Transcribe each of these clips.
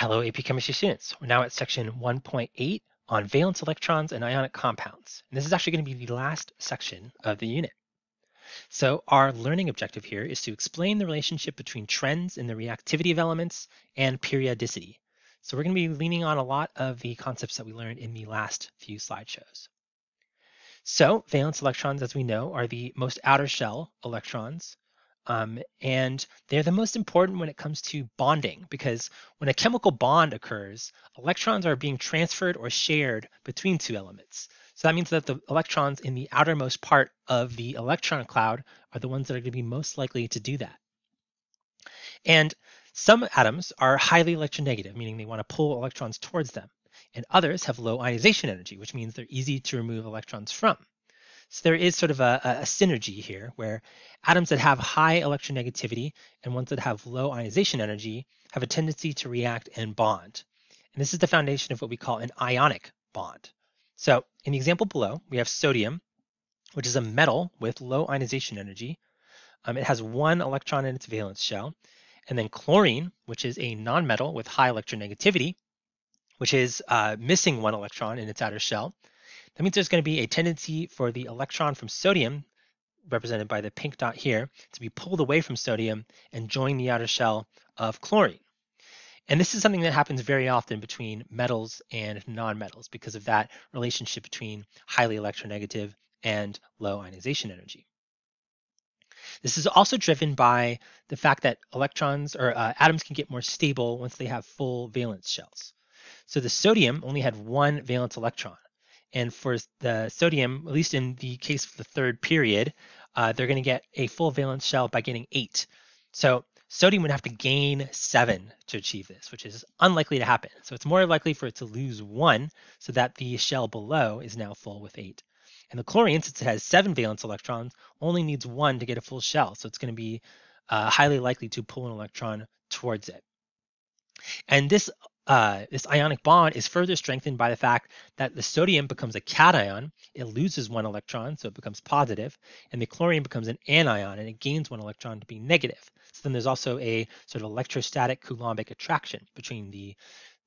Hello AP Chemistry students. We're now at section 1.8 on valence electrons and ionic compounds. And this is actually going to be the last section of the unit. So our learning objective here is to explain the relationship between trends in the reactivity of elements and periodicity. So we're going to be leaning on a lot of the concepts that we learned in the last few slideshows. So valence electrons, as we know, are the most outer shell electrons um, and they're the most important when it comes to bonding because when a chemical bond occurs, electrons are being transferred or shared between two elements. So that means that the electrons in the outermost part of the electron cloud are the ones that are going to be most likely to do that. And some atoms are highly electronegative, meaning they want to pull electrons towards them. And others have low ionization energy, which means they're easy to remove electrons from. So there is sort of a, a, synergy here where atoms that have high electronegativity and ones that have low ionization energy have a tendency to react and bond. And this is the foundation of what we call an ionic bond. So in the example below, we have sodium, which is a metal with low ionization energy. Um, it has one electron in its valence shell. And then chlorine, which is a nonmetal with high electronegativity, which is uh, missing one electron in its outer shell. That means there's going to be a tendency for the electron from sodium, represented by the pink dot here, to be pulled away from sodium and join the outer shell of chlorine. And this is something that happens very often between metals and nonmetals because of that relationship between highly electronegative and low ionization energy. This is also driven by the fact that electrons or uh, atoms can get more stable once they have full valence shells. So the sodium only had one valence electron. And for the sodium, at least in the case of the third period, uh, they're going to get a full valence shell by getting eight. So sodium would have to gain seven to achieve this, which is unlikely to happen. So it's more likely for it to lose one so that the shell below is now full with eight. And the chlorine, since it has seven valence electrons, only needs one to get a full shell. So it's going to be uh, highly likely to pull an electron towards it. And this uh, this ionic bond is further strengthened by the fact that the sodium becomes a cation. It loses one electron, so it becomes positive, and the chlorine becomes an anion, and it gains one electron to be negative. So then there's also a sort of electrostatic Coulombic attraction between the,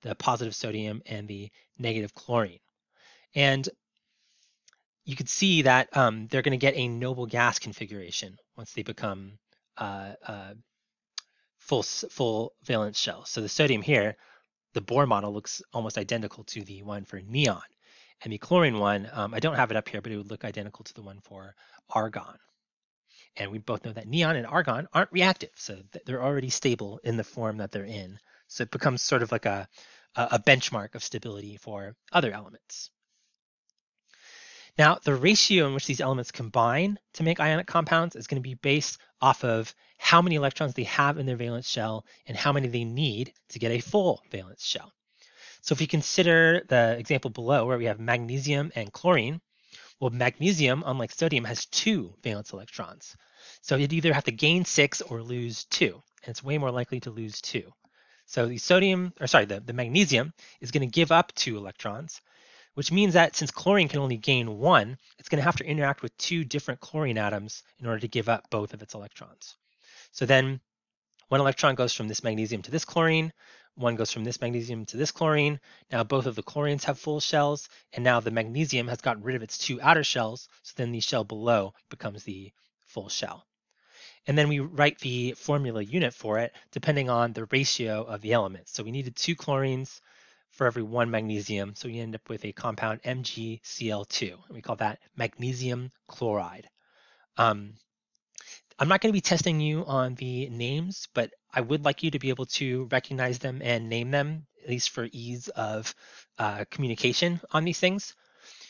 the positive sodium and the negative chlorine. And you could see that um, they're going to get a noble gas configuration once they become uh, uh, full full valence shells. So the sodium here the Bohr model looks almost identical to the one for neon. And the chlorine one, um, I don't have it up here, but it would look identical to the one for argon. And we both know that neon and argon aren't reactive, so they're already stable in the form that they're in. So it becomes sort of like a, a benchmark of stability for other elements. Now, the ratio in which these elements combine to make ionic compounds is going to be based off of how many electrons they have in their valence shell and how many they need to get a full valence shell. So if you consider the example below where we have magnesium and chlorine, well, magnesium, unlike sodium, has two valence electrons. So you'd either have to gain six or lose two, and it's way more likely to lose two. So the sodium, or sorry, the, the magnesium is going to give up two electrons, which means that since chlorine can only gain one, it's going to have to interact with two different chlorine atoms in order to give up both of its electrons. So then one electron goes from this magnesium to this chlorine, one goes from this magnesium to this chlorine. Now both of the chlorines have full shells, and now the magnesium has gotten rid of its two outer shells, so then the shell below becomes the full shell. And then we write the formula unit for it depending on the ratio of the elements. So we needed two chlorines for every one magnesium. So we end up with a compound MgCl2. And we call that magnesium chloride. Um, I'm not going to be testing you on the names, but I would like you to be able to recognize them and name them, at least for ease of uh, communication on these things.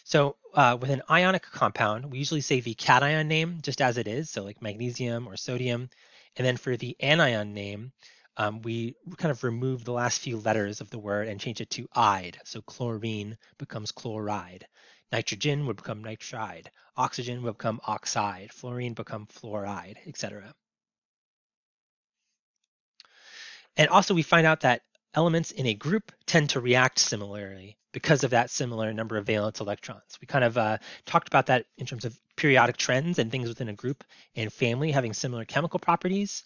So uh, with an ionic compound, we usually say the cation name just as it is, so like magnesium or sodium. And then for the anion name, um, we kind of remove the last few letters of the word and change it to ide. So chlorine becomes chloride. Nitrogen would become nitride. Oxygen would become oxide. Fluorine become fluoride, etc. And also we find out that elements in a group tend to react similarly because of that similar number of valence electrons. We kind of uh, talked about that in terms of periodic trends and things within a group and family having similar chemical properties.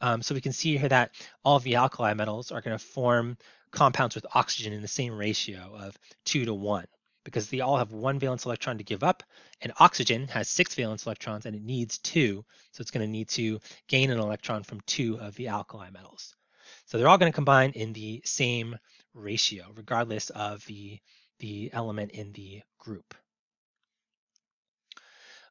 Um, so we can see here that all the alkali metals are going to form compounds with oxygen in the same ratio of 2 to 1 because they all have one valence electron to give up and oxygen has six valence electrons and it needs two. So it's going to need to gain an electron from two of the alkali metals. So they're all going to combine in the same ratio regardless of the the element in the group.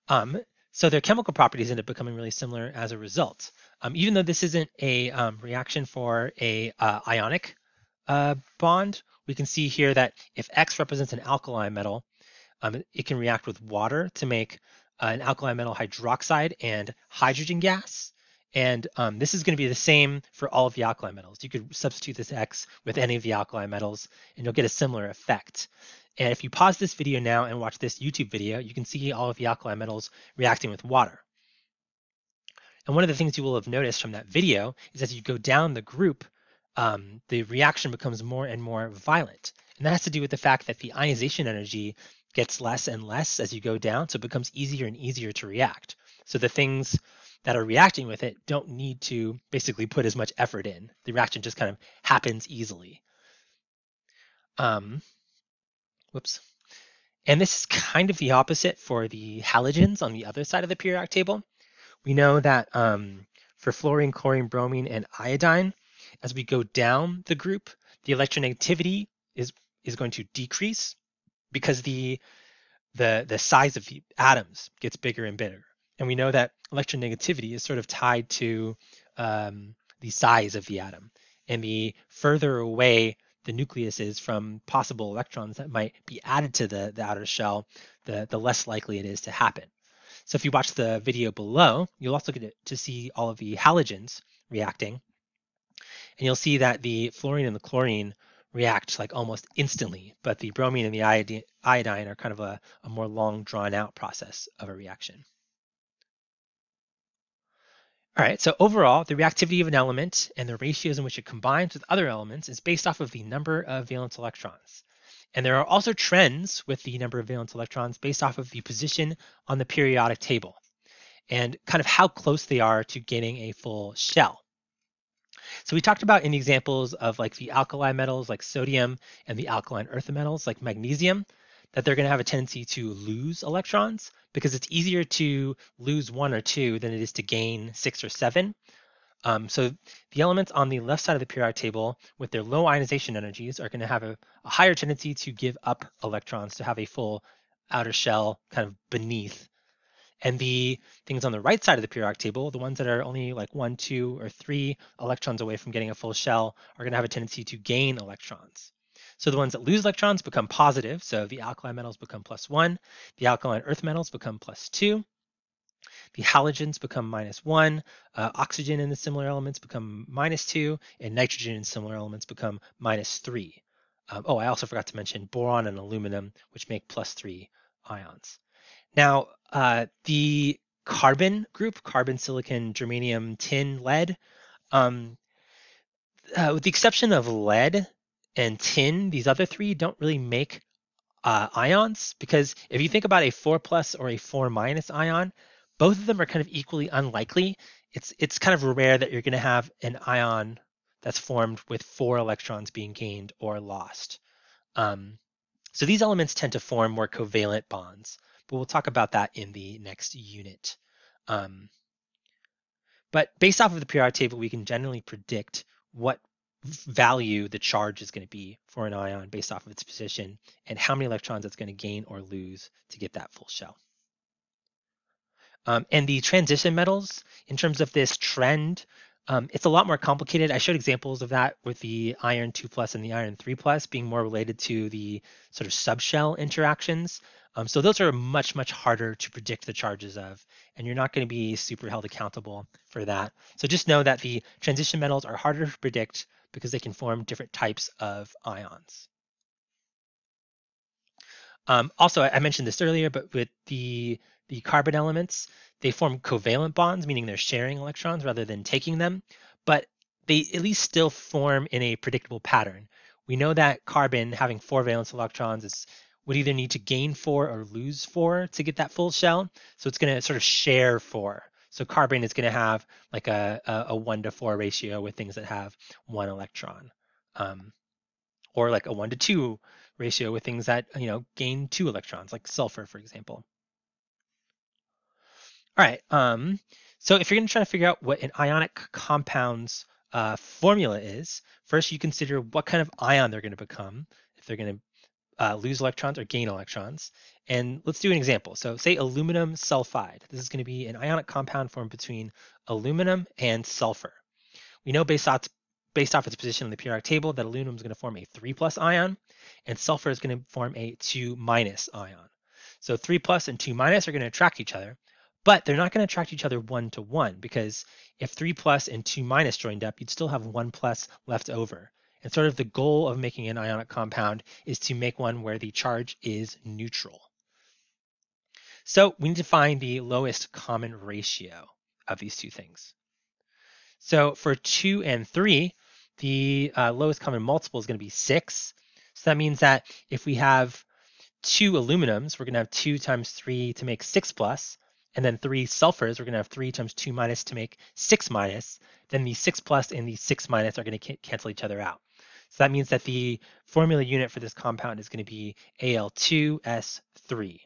Um, so their chemical properties end up becoming really similar as a result. Um, even though this isn't a um, reaction for a uh, ionic uh, bond, we can see here that if X represents an alkali metal, um, it can react with water to make uh, an alkali metal hydroxide and hydrogen gas. And um, this is going to be the same for all of the alkali metals. You could substitute this X with any of the alkali metals, and you'll get a similar effect. And if you pause this video now and watch this YouTube video, you can see all of the alkali metals reacting with water. And one of the things you will have noticed from that video is as you go down the group, um, the reaction becomes more and more violent. And that has to do with the fact that the ionization energy gets less and less as you go down, so it becomes easier and easier to react. So the things that are reacting with it don't need to basically put as much effort in. The reaction just kind of happens easily. Um, whoops. And this is kind of the opposite for the halogens on the other side of the periodic table. We know that um, for fluorine, chlorine, bromine, and iodine, as we go down the group, the electronegativity is, is going to decrease because the, the, the size of the atoms gets bigger and bigger. And we know that electronegativity is sort of tied to um, the size of the atom. And the further away the nucleus is from possible electrons that might be added to the, the outer shell, the, the less likely it is to happen. So if you watch the video below, you'll also get to see all of the halogens reacting. And you'll see that the fluorine and the chlorine react like almost instantly, but the bromine and the iodine are kind of a, a more long drawn out process of a reaction. All right, so overall, the reactivity of an element and the ratios in which it combines with other elements is based off of the number of valence electrons. And there are also trends with the number of valence electrons based off of the position on the periodic table and kind of how close they are to getting a full shell. So we talked about in the examples of like the alkali metals like sodium and the alkaline earth metals like magnesium that they're going to have a tendency to lose electrons because it's easier to lose one or two than it is to gain six or seven. Um, so the elements on the left side of the periodic table with their low ionization energies are going to have a, a higher tendency to give up electrons to have a full outer shell kind of beneath. And the things on the right side of the periodic table, the ones that are only like one, two, or three electrons away from getting a full shell, are going to have a tendency to gain electrons. So the ones that lose electrons become positive. So the alkali metals become plus one. The alkaline earth metals become plus two. The halogens become minus one. Uh, oxygen and the similar elements become minus two. And nitrogen and similar elements become minus three. Um, oh, I also forgot to mention boron and aluminum, which make plus three ions. Now, uh, the carbon group, carbon, silicon, germanium, tin, lead, um, uh, with the exception of lead, and tin, these other three don't really make uh, ions because if you think about a 4 plus or a 4 minus ion, both of them are kind of equally unlikely. It's it's kind of rare that you're going to have an ion that's formed with four electrons being gained or lost. Um, so these elements tend to form more covalent bonds, but we'll talk about that in the next unit. Um, but based off of the periodic table, we can generally predict what value the charge is going to be for an ion based off of its position and how many electrons it's going to gain or lose to get that full shell. Um, and the transition metals, in terms of this trend, um, it's a lot more complicated. I showed examples of that with the iron 2 plus and the iron 3 plus being more related to the sort of subshell interactions. Um, so those are much, much harder to predict the charges of, and you're not going to be super held accountable for that. So just know that the transition metals are harder to predict because they can form different types of ions. Um, also, I mentioned this earlier, but with the, the carbon elements, they form covalent bonds, meaning they're sharing electrons rather than taking them, but they at least still form in a predictable pattern. We know that carbon having four valence electrons is would either need to gain four or lose four to get that full shell. So it's going to sort of share four. So carbon is going to have like a, a, a, one to four ratio with things that have one electron, um, or like a one to two ratio with things that you know gain two electrons, like sulfur, for example. All right. Um, so if you're going to try to figure out what an ionic compound's uh, formula is, first you consider what kind of ion they're going to become, if they're going to uh, lose electrons or gain electrons. And let's do an example. So say aluminum sulfide. This is going to be an ionic compound formed between aluminum and sulfur. We know based off, based off its position on the periodic table that aluminum is going to form a 3 plus ion and sulfur is going to form a 2 minus ion. So 3 plus and 2 minus are going to attract each other, but they're not going to attract each other one to one because if 3 plus and 2 minus joined up, you'd still have 1 plus left over. And sort of the goal of making an ionic compound is to make one where the charge is neutral. So we need to find the lowest common ratio of these two things. So for 2 and 3, the uh, lowest common multiple is going to be 6. So that means that if we have two aluminums, we're going to have 2 times 3 to make 6 plus, and then three sulfurs, we're going to have 3 times 2 minus to make 6 minus, then the 6 plus and the 6 minus are going to cancel each other out. So that means that the formula unit for this compound is going to be Al2S3.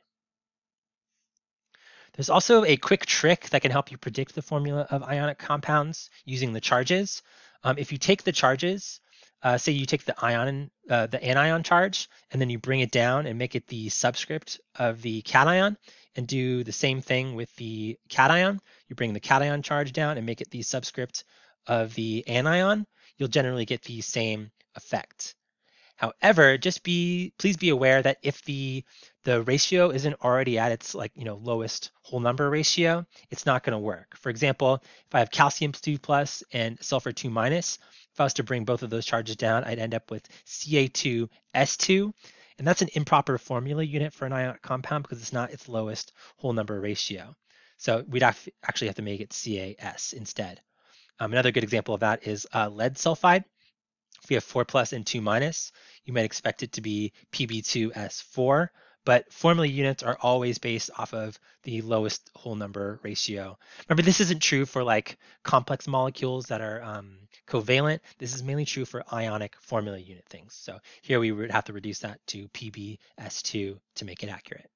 There's also a quick trick that can help you predict the formula of ionic compounds using the charges. Um, if you take the charges, uh, say you take the ion, uh, the anion charge, and then you bring it down and make it the subscript of the cation, and do the same thing with the cation. You bring the cation charge down and make it the subscript of the anion. You'll generally get the same effect. However, just be please be aware that if the the ratio isn't already at its like you know lowest whole number ratio, it's not going to work. For example, if I have calcium 2 plus and sulfur 2 minus, if I was to bring both of those charges down, I'd end up with Ca2S2. And that's an improper formula unit for an ionic compound because it's not its lowest whole number ratio. So we'd actually have to make it CaS instead. Um, another good example of that is uh, lead sulfide. If we have 4 plus and 2 minus, you might expect it to be Pb2S4, but formula units are always based off of the lowest whole number ratio. Remember, this isn't true for like complex molecules that are um, covalent. This is mainly true for ionic formula unit things. So here we would have to reduce that to PbS2 to make it accurate.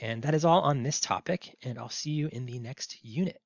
And that is all on this topic, and I'll see you in the next unit.